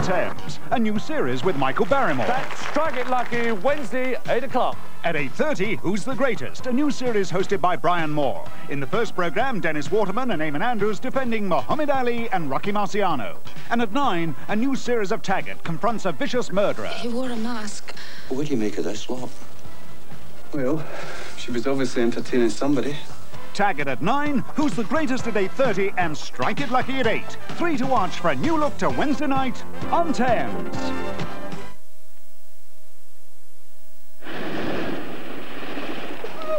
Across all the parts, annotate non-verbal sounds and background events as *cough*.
Thames, a new series with Michael Barrymore. That's Strike It Lucky, Wednesday, 8 o'clock. At 8.30, Who's the Greatest? A new series hosted by Brian Moore. In the first programme, Dennis Waterman and Eamonn Andrews defending Muhammad Ali and Rocky Marciano. And at 9, a new series of Taggart confronts a vicious murderer. He wore a mask. What do you make of this lot? Well, she was obviously entertaining somebody. Taggart at 9, Who's the Greatest at 8.30 and Strike It Lucky at 8. Three to watch for a new look to Wednesday night on Thames.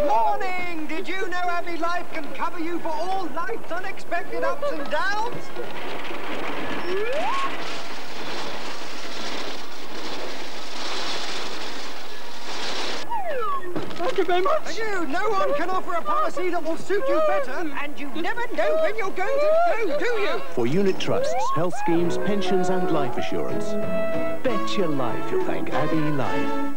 Morning! Did you know Abbey Life can cover you for all life's unexpected ups and downs? Thank you very much. Thank you. No one can offer a policy that will suit you better, and you never know when you're going to go, do you? For unit trusts, health schemes, pensions and life assurance. Bet your life you'll thank Abbey Life.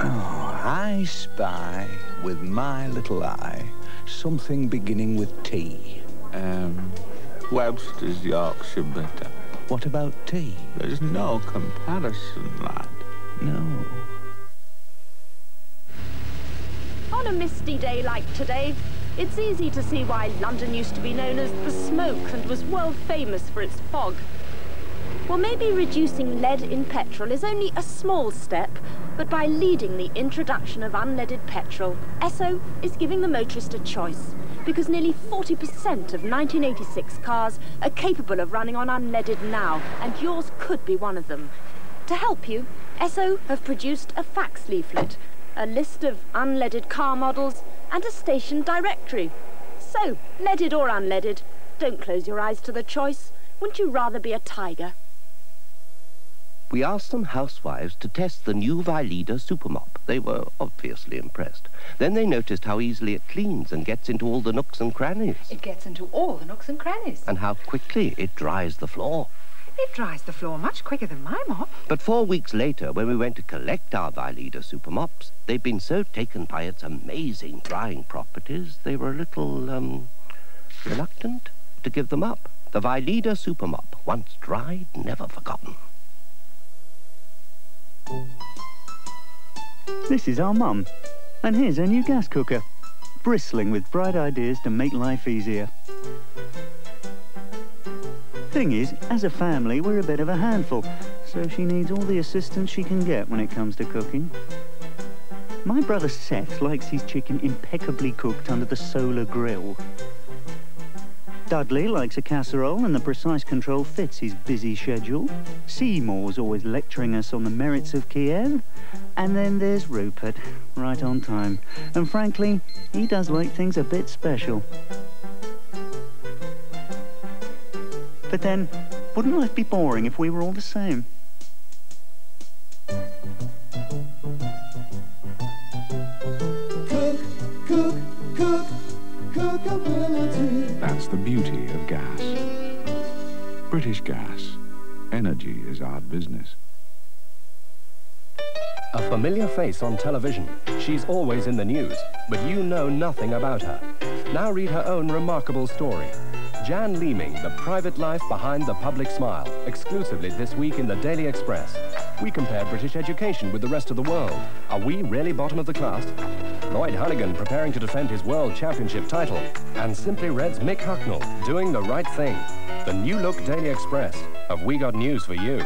Oh, I spy with my little eye something beginning with T. Um, Webster's Yorkshire bitter. What about tea? There's no comparison, lad. No. On a misty day like today, it's easy to see why London used to be known as the smoke and was world famous for its fog. Well, maybe reducing lead in petrol is only a small step, but by leading the introduction of unleaded petrol, Esso is giving the motorist a choice because nearly 40% of 1986 cars are capable of running on unleaded now, and yours could be one of them. To help you, Esso have produced a fax leaflet, a list of unleaded car models, and a station directory. So, leaded or unleaded, don't close your eyes to the choice. Wouldn't you rather be a tiger? We asked some housewives to test the new Vileda Super Mop. They were obviously impressed. Then they noticed how easily it cleans and gets into all the nooks and crannies. It gets into all the nooks and crannies. And how quickly it dries the floor. It dries the floor much quicker than my mop. But four weeks later, when we went to collect our Vileda Super Mops, they'd been so taken by its amazing drying properties, they were a little, um, reluctant to give them up. The Vileda Super Mop, once dried, never forgotten. This is our mum. And here's her new gas cooker, bristling with bright ideas to make life easier. Thing is, as a family, we're a bit of a handful, so she needs all the assistance she can get when it comes to cooking. My brother Seth likes his chicken impeccably cooked under the solar grill. Dudley likes a casserole and the precise control fits his busy schedule. Seymour's always lecturing us on the merits of Kiev. And then there's Rupert, right on time. And frankly, he does like things a bit special. But then, wouldn't life be boring if we were all the same? That's the beauty of gas. British Gas. Energy is our business. A familiar face on television. She's always in the news, but you know nothing about her. Now read her own remarkable story. Jan Leeming, the private life behind the public smile, exclusively this week in the Daily Express. We compare British education with the rest of the world. Are we really bottom of the class? Lloyd Honeyghan preparing to defend his World Championship title. And Simply Red's Mick Hucknall doing the right thing. The new look Daily Express. Have we got news for you?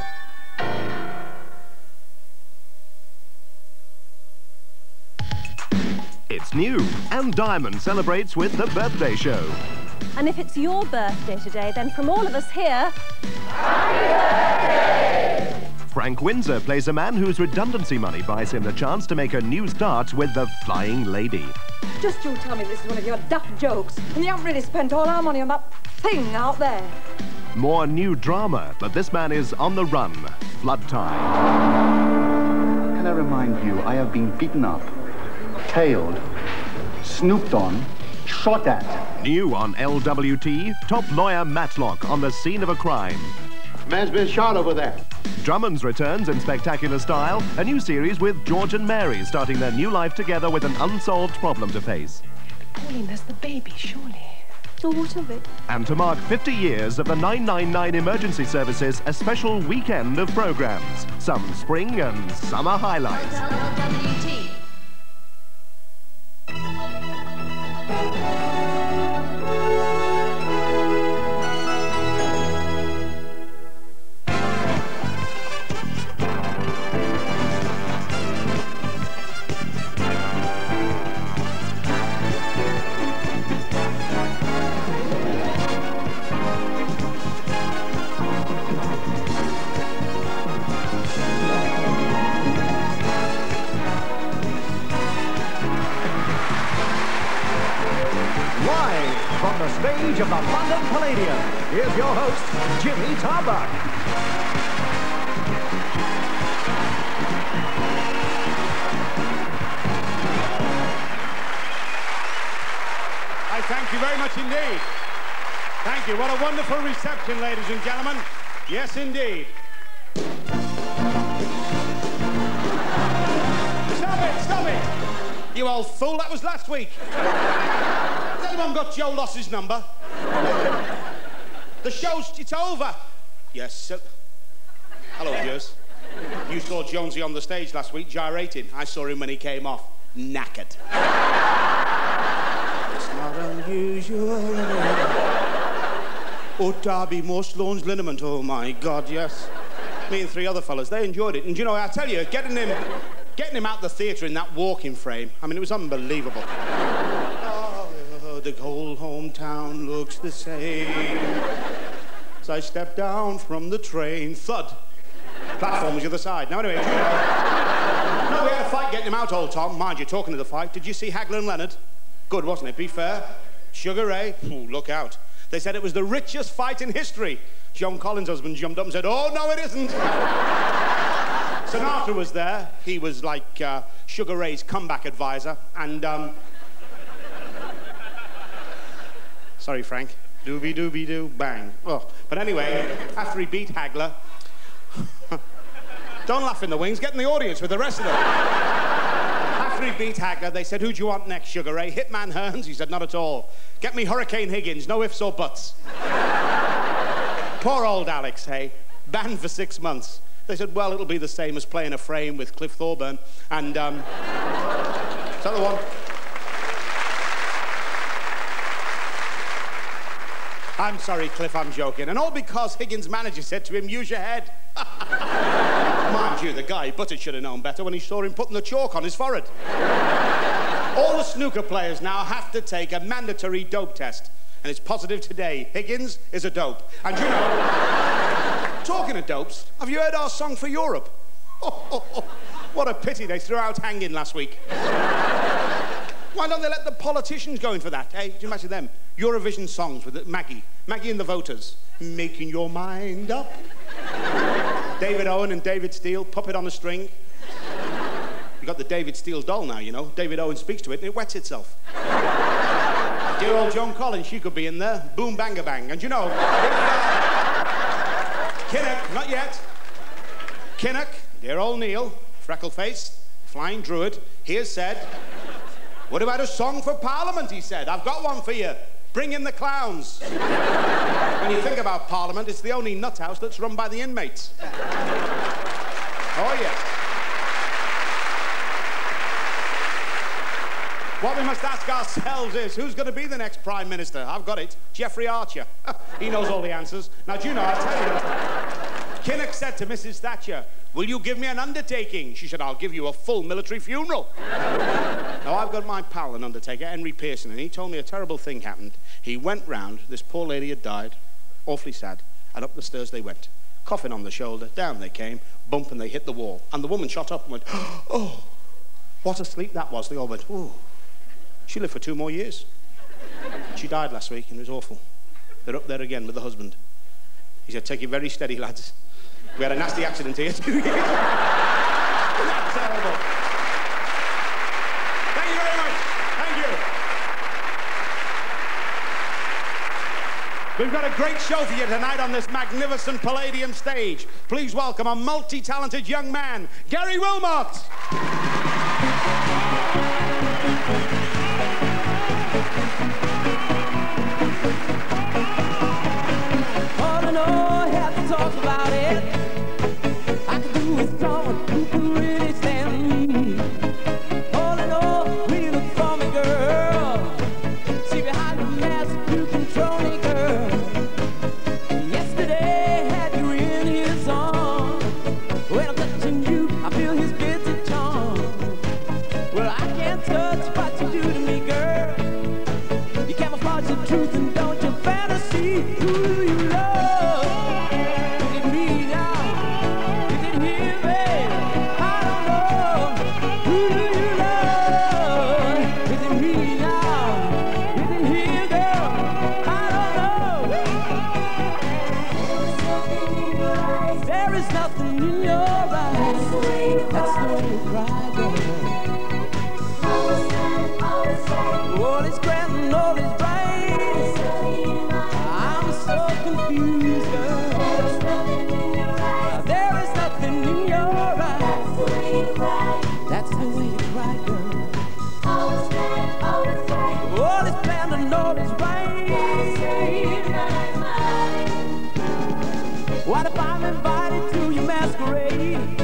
It's new, and Diamond celebrates with the birthday show. And if it's your birthday today, then from all of us here... Frank Windsor plays a man whose redundancy money buys him the chance to make a new start with the Flying Lady. Just you tell me this is one of your duff jokes, and you haven't really spent all our money on that thing out there. More new drama, but this man is on the run. Flood time. Can I remind you, I have been beaten up, tailed, snooped on, shot at. New on LWT, top lawyer Matlock on the scene of a crime. Man's been shot over there. Drummond's returns in spectacular style, a new series with George and Mary starting their new life together with an unsolved problem to face. Pauline, there's the baby, surely. thought of it. And to mark 50 years of the 999 Emergency Services, a special weekend of programs. Some spring and summer highlights. Live reception, ladies and gentlemen. Yes, indeed. Stop it! Stop it! You old fool, that was last week. Has anyone got Joe Loss's number? the show's, it's over. Yes, sir. Hello, viewers. You saw Jonesy on the stage last week gyrating. I saw him when he came off, knackered. It's not unusual. Oh, Darby Moore, Sloan's liniment. Oh, my God, yes. Me and three other fellas, they enjoyed it. And you know, I tell you, getting him, getting him out the theatre in that walking frame, I mean, it was unbelievable. Oh, the whole hometown looks the same. As I step down from the train, thud. Platform was the other side. Now, anyway, you know, no, we had a fight getting him out, old Tom. Mind you, talking to the fight, did you see Hagler and Leonard? Good, wasn't it? Be fair. Sugar Ray, Ooh, look out. They said it was the richest fight in history. Joan Collins' husband jumped up and said, Oh, no, it isn't. *laughs* Sinatra was there. He was like uh, Sugar Ray's comeback advisor. And, um... Sorry, Frank. Doobie doobie doo, bang. Oh, but anyway, after he beat Hagler, *laughs* don't laugh in the wings, get in the audience with the rest of them. Beat Hagler, they said, Who do you want next, Sugar Ray? Hitman Hearns? He said, Not at all. Get me Hurricane Higgins, no ifs or buts. *laughs* Poor old Alex, hey? Banned for six months. They said, Well, it'll be the same as playing a frame with Cliff Thorburn. And, um. *laughs* is that the one? I'm sorry, Cliff, I'm joking. And all because Higgins' manager said to him, use your head. *laughs* Mind you, the guy, Butted should have known better when he saw him putting the chalk on his forehead. *laughs* all the snooker players now have to take a mandatory dope test. And it's positive today. Higgins is a dope. And you know, talking of dopes, have you heard our song for Europe? oh *laughs* what a pity they threw out hanging last week. *laughs* Why don't they let the politicians go in for that? Hey, do you imagine them? Eurovision songs with Maggie. Maggie and the voters. Making your mind up. David Owen and David Steel, puppet on a string. You've got the David Steel doll now, you know. David Owen speaks to it and it wets itself. Dear old Joan Collins, she could be in there. Boom, banga bang. And you know, Kinnock, not yet. Kinnock, dear old Neil, freckle face, flying druid, he has said, what about a song for Parliament, he said. I've got one for you. Bring in the clowns. when you think about Parliament, it's the only nut house that's run by the inmates. oh, yes. What we must ask ourselves is, who's going to be the next Prime Minister? I've got it. Jeffrey Archer. *laughs* he knows all the answers. Now, do you know, I'll tell you. Kinnock said to Mrs. Thatcher, will you give me an undertaking? She said, I'll give you a full military funeral. *laughs* now, I've got my pal, an undertaker, Henry Pearson, and he told me a terrible thing happened. He went round, this poor lady had died, awfully sad, and up the stairs they went. Coffin on the shoulder, down they came, bump, and they hit the wall. And the woman shot up and went, *gasps* oh, what a sleep that was. They all went, oh. She lived for two more years. She died last week, and it was awful. They're up there again with the husband. He said, take it very steady, lads. We had a nasty accident here two years. Isn't that terrible? Thank you very much. Thank you. We've got a great show for you tonight on this magnificent Palladium stage. Please welcome a multi-talented young man, Gary Wilmot. who can really stand. All in all, look for me, girl. See behind the mask, me, girl. Yesterday had you in his arms. When I'm touching you, I feel his bitter charm. Well, I can't touch. Masquerade?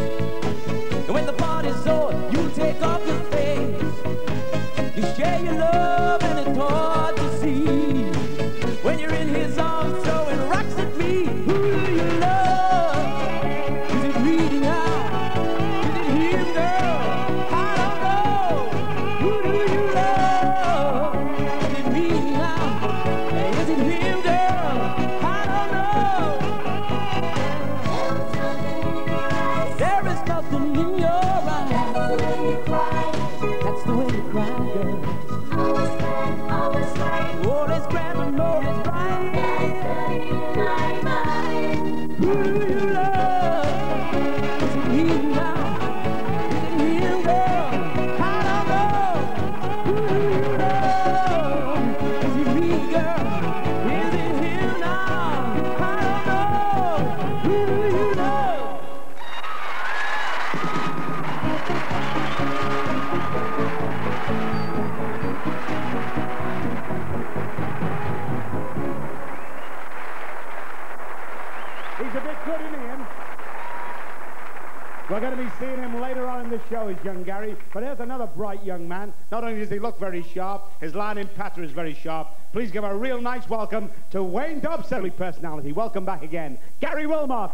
Seeing him later on in the show, is young Gary. But here's another bright young man. Not only does he look very sharp, his line in patter is very sharp. Please give a real nice welcome to Wayne Dobson, personality. Welcome back again, Gary Wilmot.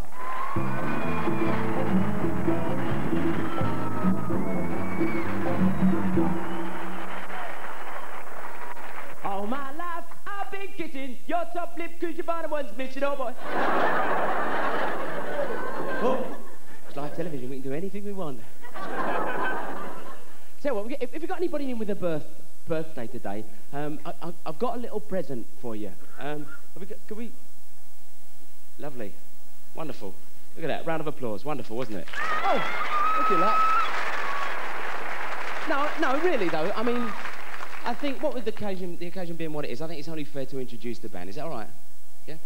All my life I've been kissing your top lip cause your body was missing, oh boy. oh, it's live television, we can do anything we want. *laughs* so what, if, if you've got anybody in with a birth, birthday today, um, I, I, I've got a little present for you. Um, have we could we? Lovely. Wonderful. Look at that, round of applause. Wonderful, wasn't it? Oh, look at that. No, no, really though. I mean, I think what with the occasion, the occasion being what it is, I think it's only fair to introduce the band. Is that all right? Yeah.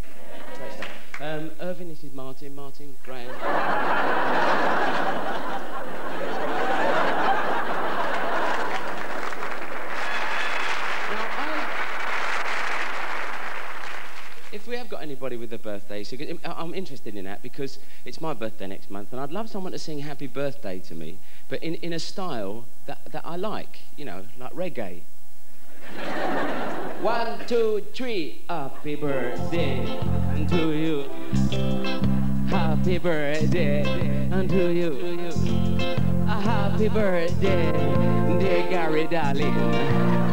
Um, Irving, this is Martin. Martin, Graham. If we have got anybody with a birthday, so I'm interested in that because it's my birthday next month, and I'd love someone to sing "Happy Birthday" to me, but in, in a style that, that I like, you know, like reggae. One, two, three. Happy birthday to you. Happy birthday to you. A happy birthday, dear Gary darling.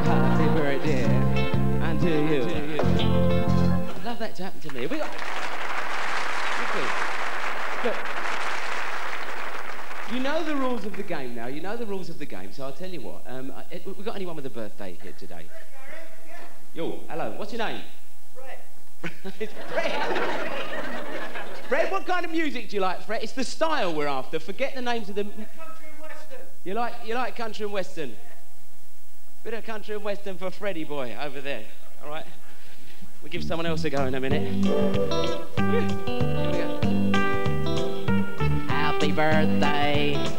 Happy birthday to you. I'd love that to happen to me. We got... You know the rules of the game now. You know the rules of the game. So I'll tell you what. Um, I- we got anyone with a birthday here today? Yo, hello. What's your name? Fred. it's *laughs* Fred. Fred, what kind of music do you like, Fred? It's the style we're after. Forget the names of the. Country and western. You like you like country and western. Bit of country and western for Freddie boy over there. All right. We'll give someone else a go in a minute. Here we go. Happy birthday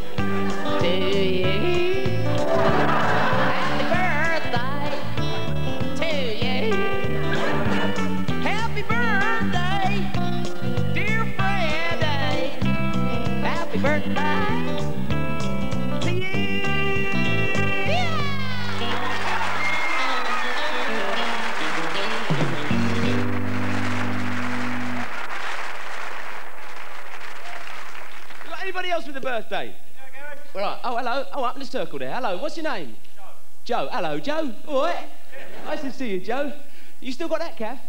Birthday? Right. Oh, hello. Oh, up in the circle there. Hello. What's your name? Joe. Joe. Hello, Joe. All right. Nice to see you, Joe. You still got that, Kath?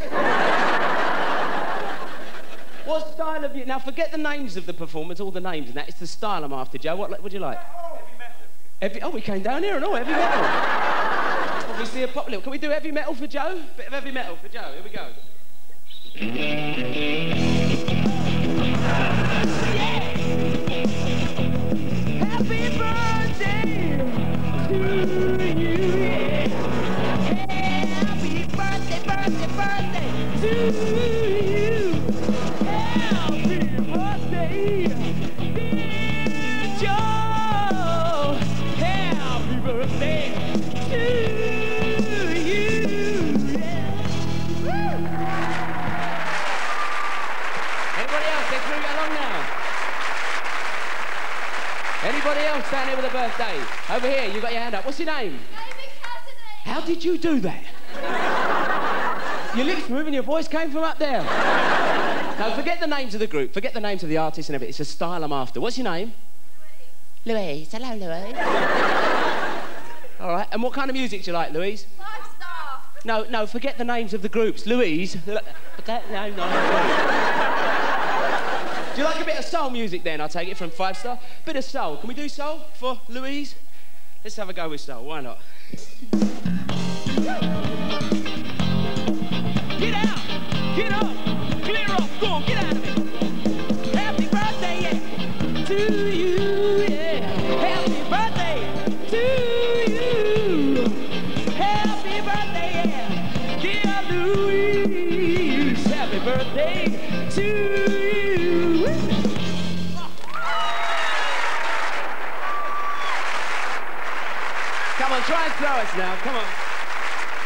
*laughs* what style of you? Now, forget the names of the performers, all the names and that. It's the style I'm after, Joe. What would you like? Heavy, metal. oh, we came down here and all, heavy metal. Obviously a popular. Can we do heavy metal for Joe? Bit of heavy metal for Joe. Here we go. Over here, you got your hand up. What's your name? David Cassidy. How did you do that? your lips moving, your voice came from up there. now, forget the names of the group, forget the names of the artists and everything. It's a style I'm after. What's your name? Louise. Louise. Hello, Louise. *laughs* All right, and what kind of music do you like, Louise? Five star. No, no, forget the names of the groups. Louise. *laughs* Forget, no, no. Do you like a bit of soul music then? I'll take it from five star. Bit of soul. Can we do soul for Louise? Let's have a go with soul. Why not? Get out! Get up! Clear! Go on, get out on, try and throw us now. Come on.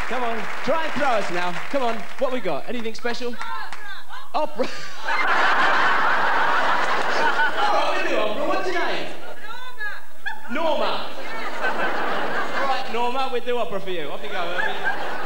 Come on. Try and throw us now. Come on. What we got? Anything special? Opera. Right, we'll do opera. What's your name? Norma. Norma. All right, Norma, we'll do opera for you. Off you go.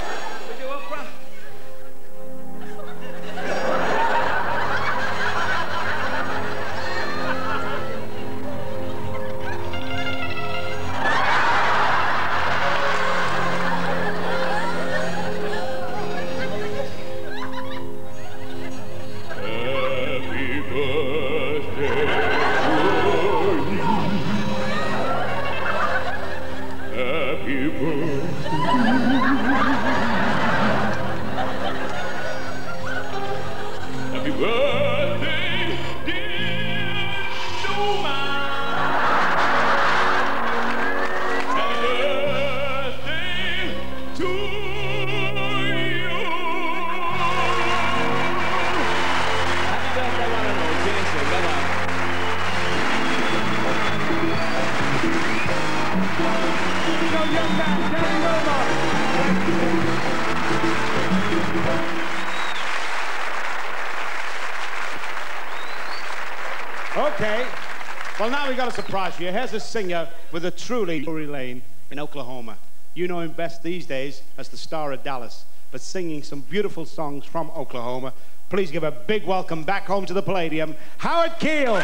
We got a surprise for you. Here's a singer with a truly Drury Lane in Oklahoma. You know him best these days as the star of Dallas, but singing some beautiful songs from Oklahoma. Please give a big welcome back home to the Palladium, Howard Keel.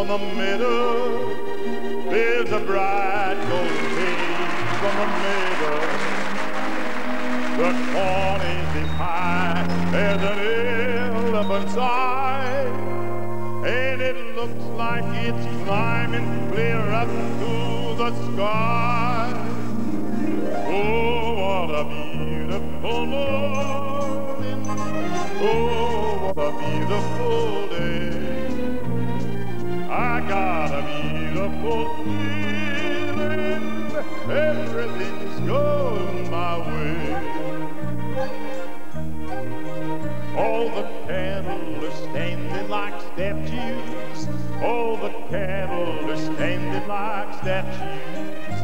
On the middle, There's a bright golden haze on the meadow. The corn is as high as an elephant's eye. And it looks like it's climbing clear up to the sky. Oh, what a beautiful morning. Oh, what a beautiful day. Beautiful feeling. Everything's going my way. All the cattle are standing like statues. All the cattle are standing like statues.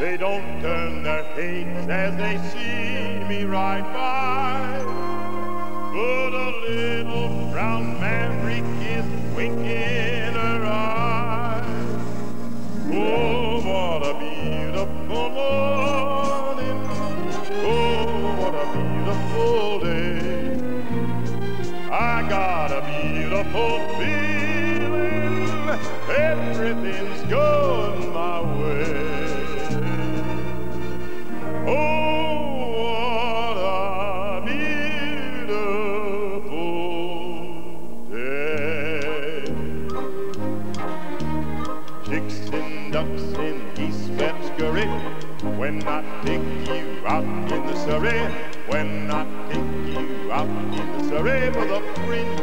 They don't turn their heads as they see me ride by. But a little brown maverick is winking Oh, what a beautiful morning. Day. I got a beautiful feeling. Everything's going my way. Oh, and ducks East February. When I take you out in the Surrey, when I take you out in the Surrey with the fringe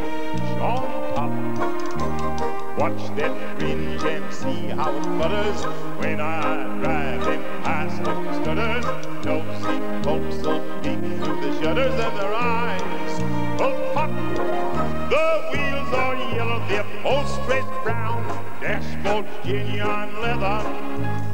on top. Watch that fringe and see how it flutters when I drive in past the stutters. Don't see folks so peek through the shutters and their eyes will pop. The wheels are yellow, the upholstery's brown, dashboard genuine leather.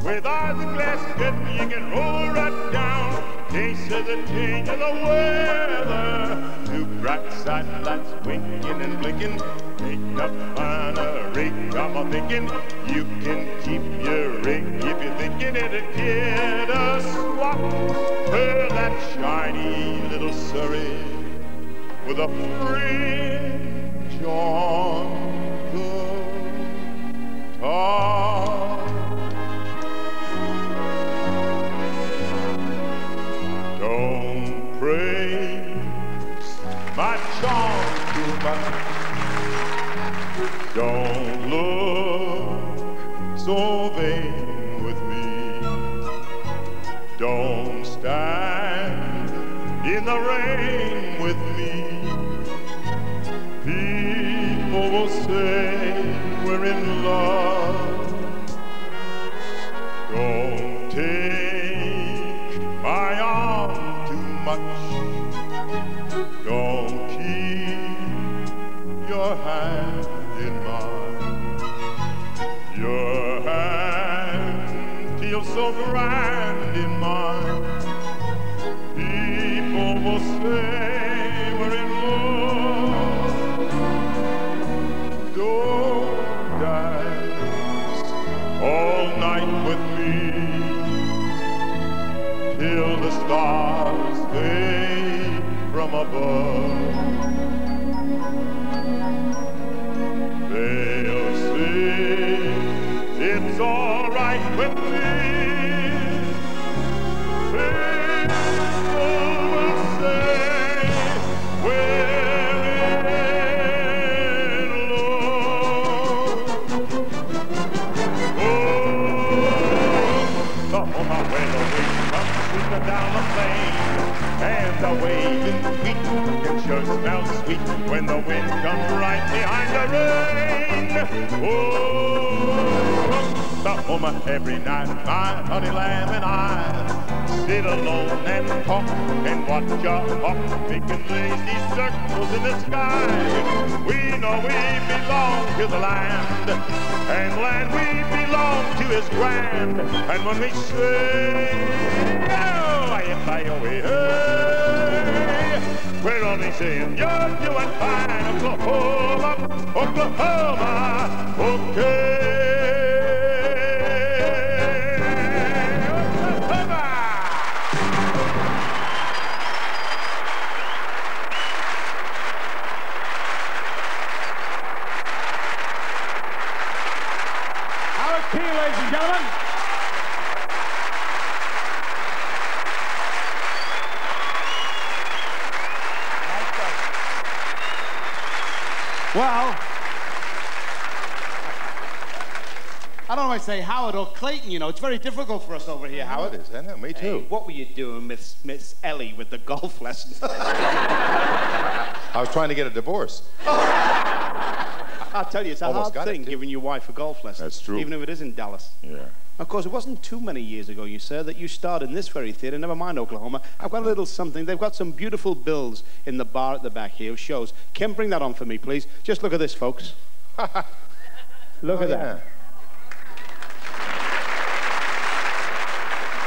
With eyes of glass curtain, you can roll right down. Case of the change of the weather. Two bright sidelights winking and blinking. Ain't up on a rig, I'm a thinking. You can keep your rig if you're thinking it'd get a swap. For that shiny little Surrey with a fringe on the top. Your hand in mine. Your hand feels so grand in mine. People will say we're in love. Don't dance all night with me till the stars fade from above. On my way, the wind comes sweeping down the plain, and the waving wheat, can sure smell sweet when the wind comes right behind the rain. Oh, the home every night, my honey lamb and I sit alone and talk and watch a hawk making lazy circles in the sky. We know we belong to the land, and land we belong to is grand. And when we sing, oh, I am by your way, we're only saying you're doing fine, Oklahoma, Oklahoma, okay. I say Howard or Clayton, you know. It's very difficult for us over here, Howard. It is, isn't it? Me Hey, too. what were you doing, Miss Miss Ellie, with the golf *laughs* lessons? I was trying to get a divorce. I'll tell you, it's a Almost hard thing giving your wife a golf lesson. That's true. Even if it is in Dallas. Yeah. Of course, it wasn't too many years ago, you sir, that you starred in this very theater. Never mind Oklahoma. I've got a little something. They've got some beautiful bills in the bar at the back here. Shows. Kim, bring that on for me, please. Just look at this, folks. *laughs* look Oh, at yeah. that.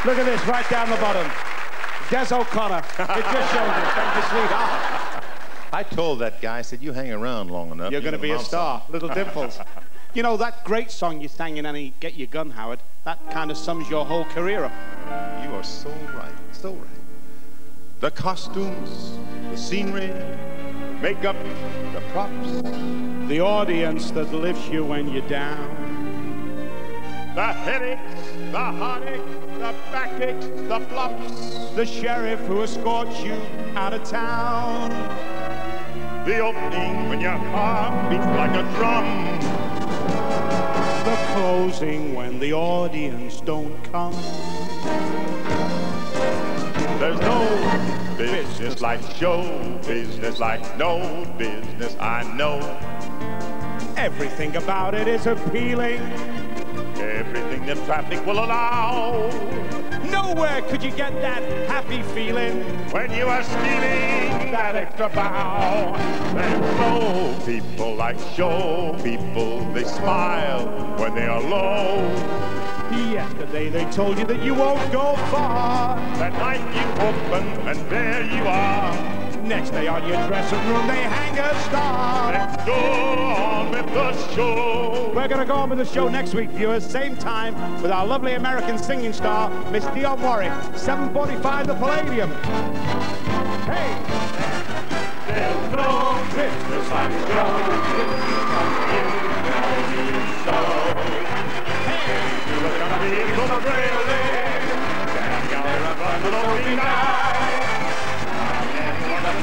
Look at this, right down the bottom. Des O'Connor. It just shows you. *laughs* Thank you, sweetheart. I told that guy, I said, you hang around long enough. You're going to be a star. something." Little Dimples. *laughs* you know, that great song you sang in Annie Get Your Gun, Howard, that kind of sums your whole career up. You are so right, so right. The costumes, the scenery, makeup, the props. The audience that lifts you when you're down. The headaches, the heartache, the backaches, the flops. The sheriff who escorts you out of town. The opening when your heart beats like a drum. The closing when the audience don't come. There's no business like show business, like no business I know. Everything about it is appealing. Everything that traffic will allow. Nowhere could you get that happy feeling when you are stealing that extra bow. There's no people like show people. They smile when they are low. Yesterday they told you that you won't go far. That night you open and there you are. Next day on your dressing room they hang a star. Let's go on with the show. We're going to go on with the show next week, viewers. Same time with our lovely American singing star, Miss Dionne Warwick. 7.45 the Palladium. Hey! There's no business like show. Hey! We're gonna be gonna thrilling. Down there a bundle of me night.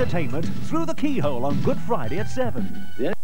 entertainment through the keyhole on Good Friday at 7.